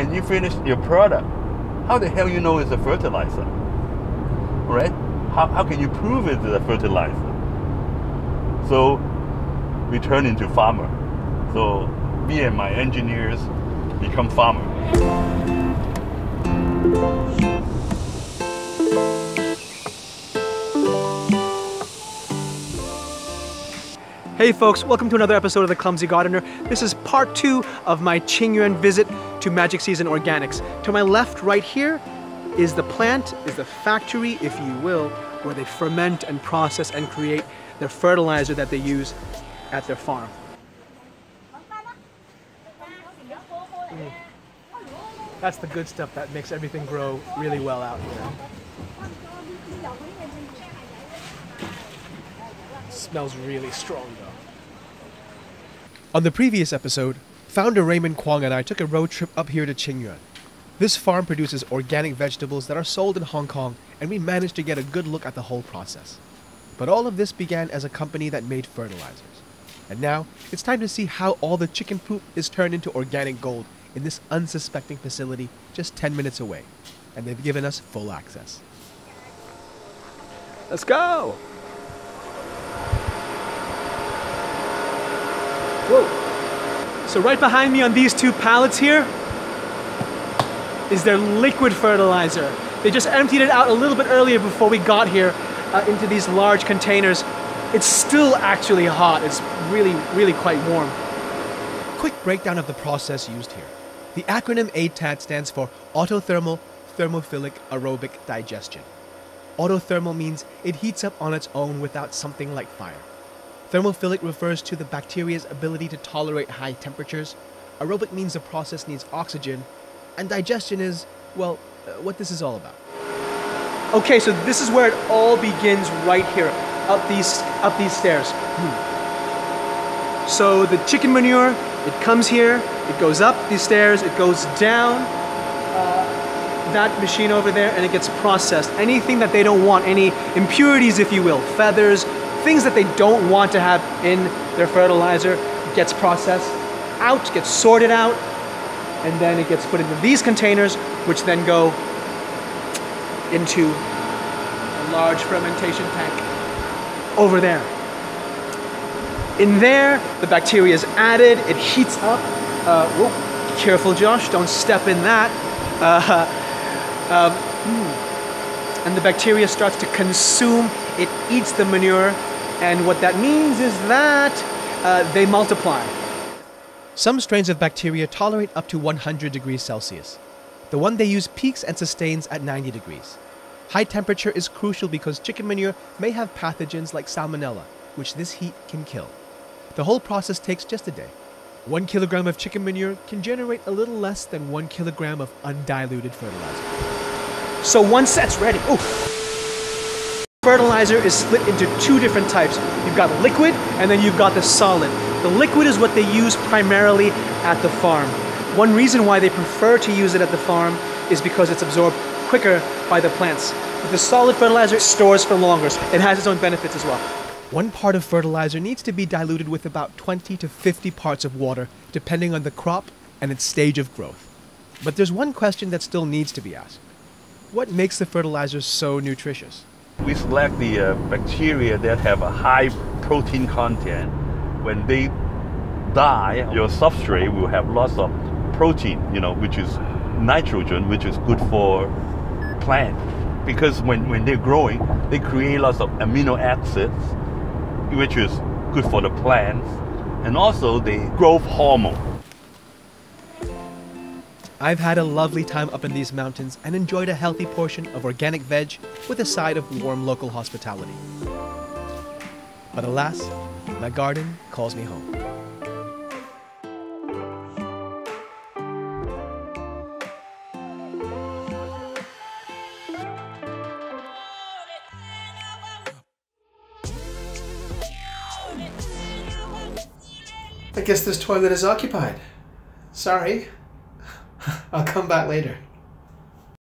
when you finish your product, how the hell you know it's a fertilizer? Right? How, how can you prove it's a fertilizer? So we turn into farmer. So me and my engineers become farmer. Hey folks, welcome to another episode of The Clumsy Gardener. This is part two of my Qingyuan visit to Magic Season Organics. To my left right here is the plant, is the factory, if you will, where they ferment and process and create their fertilizer that they use at their farm. Mm. That's the good stuff that makes everything grow really well out here. Smells really strong though. On the previous episode, founder Raymond Kwong and I took a road trip up here to Qingyuan. This farm produces organic vegetables that are sold in Hong Kong, and we managed to get a good look at the whole process. But all of this began as a company that made fertilizers. And now, it's time to see how all the chicken poop is turned into organic gold in this unsuspecting facility just 10 minutes away. And they've given us full access. Let's go! Whoa. So right behind me on these two pallets here is their liquid fertilizer. They just emptied it out a little bit earlier before we got here uh, into these large containers. It's still actually hot. It's really, really quite warm. Quick breakdown of the process used here. The acronym ATAD stands for Autothermal Thermophilic Aerobic Digestion. Autothermal means it heats up on its own without something like fire. Thermophilic refers to the bacteria's ability to tolerate high temperatures. Aerobic means the process needs oxygen. And digestion is, well, uh, what this is all about. Okay, so this is where it all begins right here, up these, up these stairs. Hmm. So the chicken manure, it comes here, it goes up these stairs, it goes down uh, that machine over there, and it gets processed. Anything that they don't want, any impurities, if you will, feathers, things that they don't want to have in their fertilizer gets processed out, gets sorted out, and then it gets put into these containers, which then go into a large fermentation tank over there. In there, the bacteria is added, it heats up. Uh, whoa, careful, Josh, don't step in that. Uh, um, hmm. and the bacteria starts to consume, it eats the manure, and what that means is that uh, they multiply. Some strains of bacteria tolerate up to 100 degrees Celsius. The one they use peaks and sustains at 90 degrees. High temperature is crucial because chicken manure may have pathogens like salmonella, which this heat can kill. The whole process takes just a day. One kilogram of chicken manure can generate a little less than one kilogram of undiluted fertilizer. So one set's ready. Ooh. Fertilizer is split into two different types. You've got liquid and then you've got the solid. The liquid is what they use primarily at the farm. One reason why they prefer to use it at the farm is because it's absorbed quicker by the plants. But the solid fertilizer stores for longer. It has its own benefits as well. One part of fertilizer needs to be diluted with about 20 to 50 parts of water, depending on the crop and its stage of growth. But there's one question that still needs to be asked. What makes the fertilizer so nutritious? We select the uh, bacteria that have a high protein content. When they die, your substrate will have lots of protein, you know, which is nitrogen, which is good for plant. Because when, when they're growing, they create lots of amino acids, which is good for the plants, and also the growth hormone. I've had a lovely time up in these mountains and enjoyed a healthy portion of organic veg with a side of warm local hospitality. But alas, my garden calls me home. I guess this toilet is occupied. Sorry. I'll come back later.